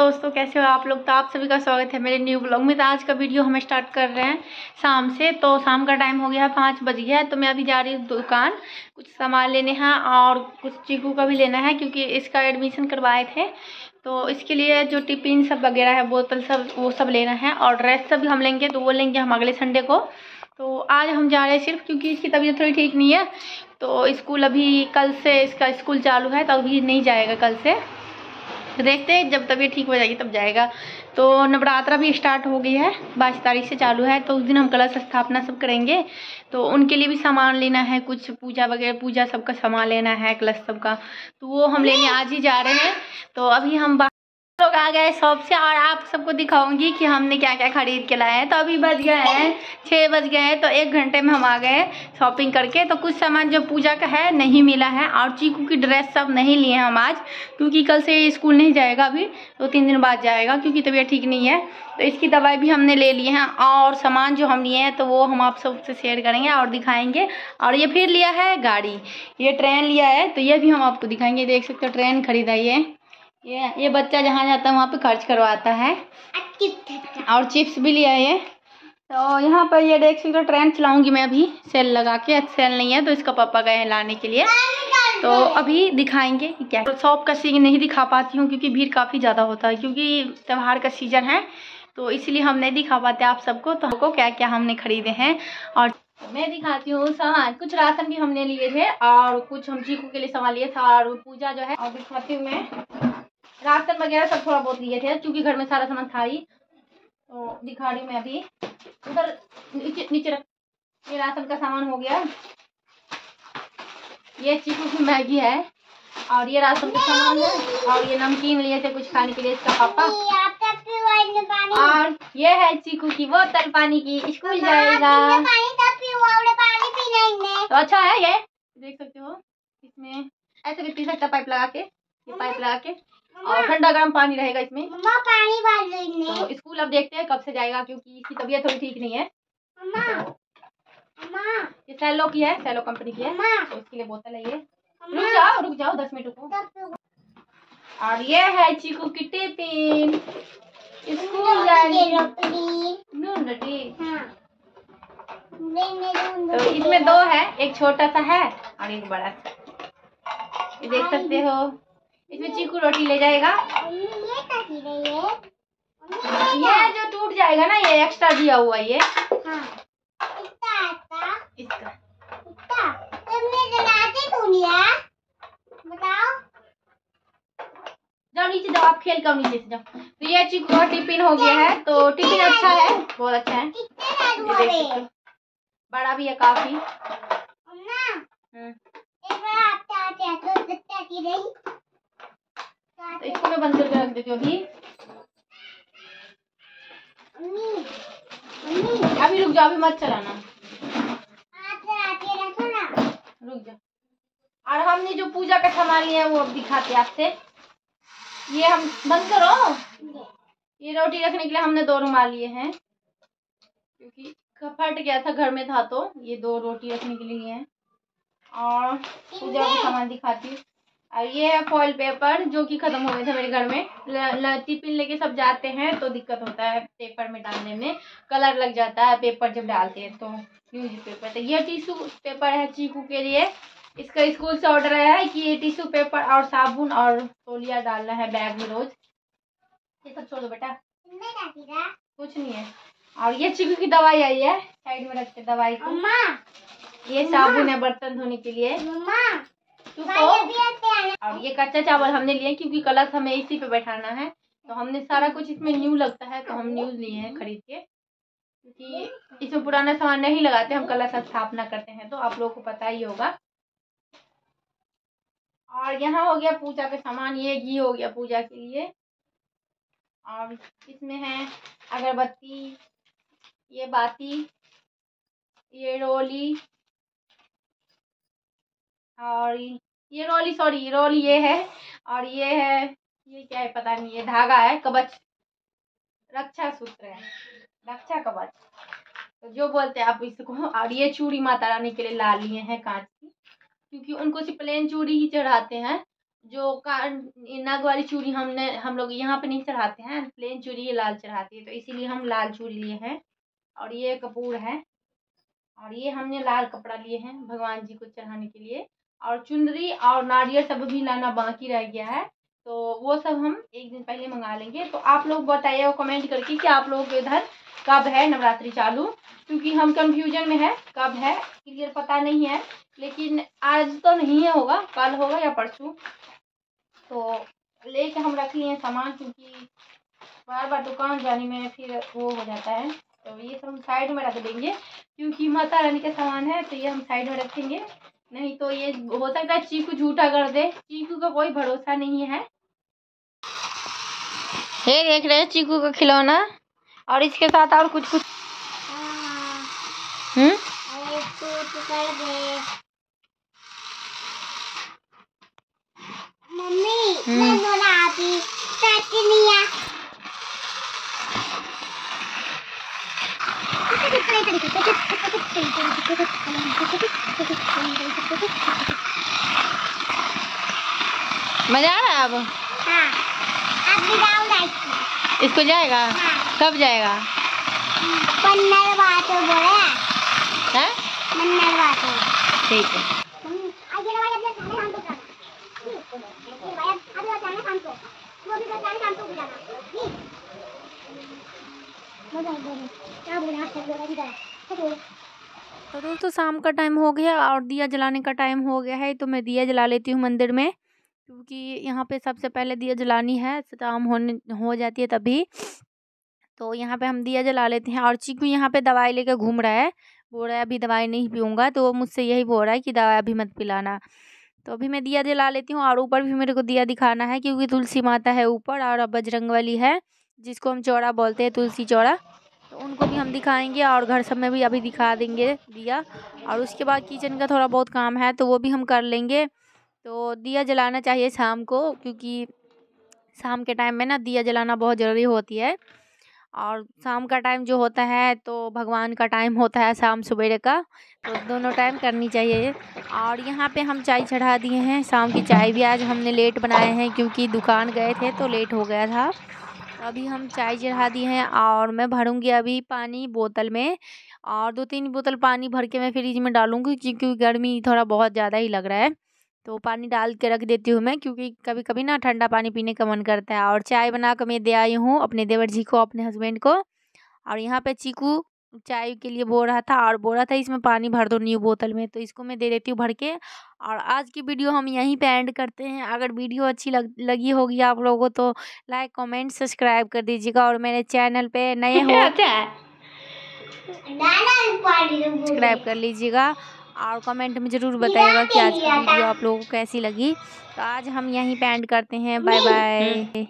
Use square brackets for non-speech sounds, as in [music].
दोस्तों, कैसे हो आप लोग? तो आप सभी का स्वागत है मेरे न्यू ब्लॉग में। तो आज का वीडियो हम स्टार्ट कर रहे हैं शाम से। तो शाम का टाइम हो गया है पाँच बज गया है तो मैं अभी जा रही हूँ दुकान। कुछ सामान लेने हैं और कुछ चीकू का भी लेना है, क्योंकि इसका एडमिशन करवाए थे। तो इसके लिए जो टिफ़िन सब वगैरह है, बोतल सब, वो सब लेना है और ड्रेस सब हम लेंगे तो वो लेंगे हम अगले संडे को। तो आज हम जा रहे हैं सिर्फ़ क्योंकि इसकी तबीयत थोड़ी ठीक नहीं है। तो स्कूल अभी कल से इसका स्कूल चालू है तो अभी नहीं जाएगा कल से। तो देखते हैं, जब तबीयत ठीक हो जाएगी तब जाएगा। तो नवरात्रा भी स्टार्ट हो गई है, बाईस तारीख से चालू है तो उस दिन हम कलश स्थापना सब करेंगे। तो उनके लिए भी सामान लेना है, कुछ पूजा वगैरह, पूजा सबका सामान लेना है, कलश सबका। तो वो हम लेने आज ही जा रहे हैं। तो अभी हम लोग आ गए शॉप से और आप सबको दिखाऊँगी कि हमने क्या क्या खरीद के लाए हैं। तो अभी बज गए हैं छः बज गए हैं तो एक घंटे में हम आ गए शॉपिंग करके। तो कुछ सामान जो पूजा का है, नहीं मिला है और चीकू की ड्रेस सब नहीं लिए हम आज, क्योंकि कल से स्कूल नहीं जाएगा अभी, दो तो तीन दिन बाद जाएगा, क्योंकि तबीयत ठीक नहीं है। तो इसकी दवाई भी हमने ले लिए हैं और सामान जो हम लिए हैं तो वो हम आप सबसे शेयर करेंगे और दिखाएँगे। और ये फिर लिया है गाड़ी, ये ट्रेन लिया है तो ये भी हम आपको दिखाएँगे। देख सकते हो, ट्रेन खरीदा ये ये ये बच्चा जहाँ जाता है, वहाँ पे खर्च करवाता है। और चिप्स भी लिया है। ये तो यहाँ पर ये देख हो, ट्रेन चलाऊँगी मैं अभी, सेल लगा के। सेल नहीं है तो इसका पापा गए लाने के लिए। तो अभी दिखाएँगे क्या। तो शॉप का सीन नहीं दिखा पाती हूँ, क्योंकि भीड़ काफ़ी ज़्यादा होता है, क्योंकि त्यौहार का सीज़न है। तो इसलिए हम नहीं दिखा पाते आप सबको तो हमको क्या क्या हमने खरीदे हैं। और मैं दिखाती हूँ, सामान। कुछ राशन भी हमने लिए थे, और कुछ हम चीकू के लिए सामान लिए था, और पूजा जो है, और दिखाती हूँ मैं। राशन वगैरह सब थोड़ा बहुत लिए थे क्योंकि घर में सारा सामान था ही। तो दिखा रही हूँ मैं अभी। उधर नीचे नीचे रख ये राशन का सामान हो गया। ये चीकू की मैगी है और ये राशन का सामान है और ये नमकीन लिए थे कुछ खाने के लिए इसका पापा। और ये है चीकू की बोतल पानी की स्कूल जाएगा। तो अच्छा है ये देख सकते हो इसमें ऐसे भी पी सकता पाइप लगा के ये पाइप लगा के। और ठंडा गर्म पानी रहेगा इसमें। पानी तो स्कूल अब देखते हैं कब से जाएगा क्योंकि इसकी तबीयत थोड़ी ठीक नहीं है। ये सैलो की है सैलो कंपनी की है। तो इसके लिए बोतल है ये। रुक जाओ रुक जाओ दस मिनट रुको। और ये है चीकू की टिफ़िन। स्कूल तो इसमें दो है एक छोटा सा है और एक बड़ा सा। ये देख सकते हो। इसमें चीकू रोटी ले जाएगा। ये जो टूट जाएगा ना ये एक्स्ट्रा दिया हुआ ये। हाँ। इसका जाओ नीचे जाओ आप खेल कर नीचे से जाओ। तो ये चीकू का टिफ़िन हो गया है तो टिफ़िन अच्छा है? बहुत अच्छा है। बड़ा भी है काफ़ी। तो इसको मैं बंद करके रख देती हूँ, अभी। अभी रुक जाओ, अभी मत चलाना। रुक जाओ। और हमने जो पूजा का सामान लिया है, वो अब दिखाते आपसे। ये हम बंद करो। ये रोटी रखने के लिए हमने दो रुमाल लिए हैं। क्योंकि फट गया था, घर में था तो। ये दो रोटी रखने के लिए हैं। और पूजा का सामान दिखाती हूँ। और ये है फॉइल पेपर जो कि ख़त्म हो गए थे मेरे घर में। टिफ़िन लेके सब जाते हैं तो दिक्कत होता है पेपर में डालने में। कलर लग जाता है पेपर जब डालते हैं तो न्यूज़ पेपर तो ये टिश्यू पेपर है चीकू के लिए। इसका स्कूल से ऑर्डर आया है कि ये टिश्यू पेपर और साबुन और तोलिया डालना है बैग में रोज। ये सब छोड़ दो बेटा। कुछ नहीं है। और ये चीकू की दवाई आई है साइड में रखते दवाई को। ये साबुन है बर्तन धोने के लिए। और ये कच्चा चावल हमने लिए क्योंकि कलश हमें इसी पे बैठाना है। तो हमने सारा कुछ इसमें न्यू लगता है तो हम न्यूज़ लिए हैं खरीद के। क्योंकि इसमें पुराना सामान नहीं लगाते, हम कलश स्थापना करते हैं तो आप लोगों को पता ही होगा। और यहाँ हो गया पूजा का सामान, ये घी हो गया पूजा के लिए। और इसमें है अगरबत्ती, ये बाती, ये रोली, और ये रोली सॉरी ये रोली ये है और ये है, ये क्या है पता नहीं, ये धागा है, कवच। रक्षा सूत्र है, रक्षा कवच। तो जो बोलते हैं आप इसको, और ये चूड़ी माता रानी के लिए ला लिए हैं कांच की, क्योंकि उनको सिर्फ़ प्लेन चूड़ी ही चढ़ाते हैं, जो नग वाली चूड़ी हमने, हम लोग यहाँ पे नहीं चढ़ाते हैं प्लेन चूड़ी ये लाल चढ़ाती है तो इसीलिए हम लाल चूड़ी लिए हैं, और ये कपूर है, और ये हमने लाल कपड़ा लिए हैं, भगवान जी को चढ़ाने के लिए। और चुनरी और नारियल सब भी लाना बाकी रह गया है। तो वो सब हम एक दिन पहले मंगा लेंगे। तो आप लोग बताइए कमेंट करके कि आप लोग इधर कब है नवरात्रि चालू? क्योंकि हम कंफ्यूजन में है, कब है क्लियर पता नहीं है। लेकिन आज तो नहीं होगा, कल होगा या परसों। तो लेके हम रख लिए सामान क्योंकि बार बार दुकान जाने में फिर वो हो जाता है। तो ये सब हम साइड में रख देंगे। क्योंकि माता रानी का सामान है तो ये हम साइड में रखेंगे। नहीं तो ये हो सकता है चीकू झूठा कर दे। चीकू का कोई भरोसा नहीं है। ये देख रहे हैं चीकू का खिलौना? और इसके साथ और कुछ कुछ हम्म? मम्मी हम्म। मैं बोला अभी टटनिया मज़ा आ रहा है अब हाँ अब इसको जाएगा? हाँ कब जाएगा? ठीक है। तो दोस्तों, शाम का टाइम हो गया और दिया जलाने का टाइम हो गया है तो मैं दिया जला लेती हूँ मंदिर में। क्योंकि यहाँ पे सबसे पहले दिया जलानी है शाम होने, हो जाती है तभी। तो यहाँ पे हम दिया जला लेते हैं और चीकू यहाँ पे दवाई लेकर घूम रहा है। बोल रहा है, अभी दवाई नहीं पीऊँगा। तो वो मुझसे यही बोल रहा है कि, दवाई अभी मत पिलाना। तो अभी मैं दिया जला लेती हूँ और ऊपर भी मेरे को दिया दिखाना है क्योंकि तुलसी माता है ऊपर और बजरंग वाली है, जिसको हम चौड़ा बोलते हैं, तुलसी चौड़ा। तो उनको भी हम दिखाएँगे और घर सब में भी अभी दिखा देंगे दिया। और उसके बाद किचन का थोड़ा बहुत काम है तो वो भी हम कर लेंगे। तो दिया जलाना चाहिए शाम को, क्योंकि शाम के टाइम में ना दिया जलाना बहुत ज़रूरी होती है। और शाम का टाइम जो होता है तो भगवान का टाइम होता है शाम सवेरे का तो दोनों टाइम करनी चाहिए। और यहाँ पे हम चाय चढ़ा दिए हैं, शाम की चाय भी आज हमने लेट बनाए हैं, क्योंकि दुकान गए थे तो लेट हो गया था। अभी हम चाय चढ़ा दिए हैं और मैं भरूँगी अभी पानी बोतल में, और दो तीन बोतल पानी भर के मैं फ्रिज में डालूँगी, क्योंकि गर्मी थोड़ा बहुत ज़्यादा ही लग रहा है। तो पानी डाल के रख देती हूँ मैं क्योंकि कभी कभी ना ठंडा पानी पीने का मन करता है। और चाय बना कर मैं दे आई हूँ अपने देवर जी को अपने हस्बैंड को। और यहाँ पे चीकू चाय के लिए बोल रहा था और बोल रहा था इसमें पानी भर दो न्यू बोतल में तो इसको मैं दे देती हूँ भर के। और आज की वीडियो हम यहीं पे एंड करते हैं। अगर वीडियो अच्छी लग लगी होगी आप लोगों को तो लाइक कमेंट सब्सक्राइब कर दीजिएगा। और मेरे चैनल पे नए हो [laughs] सब्सक्राइब कर लीजिएगा। और कमेंट में ज़रूर बताइएगा कि आज की वीडियो आप लोगों को कैसी लगी। तो आज हम यहीं पे एंड करते हैं। Bye bye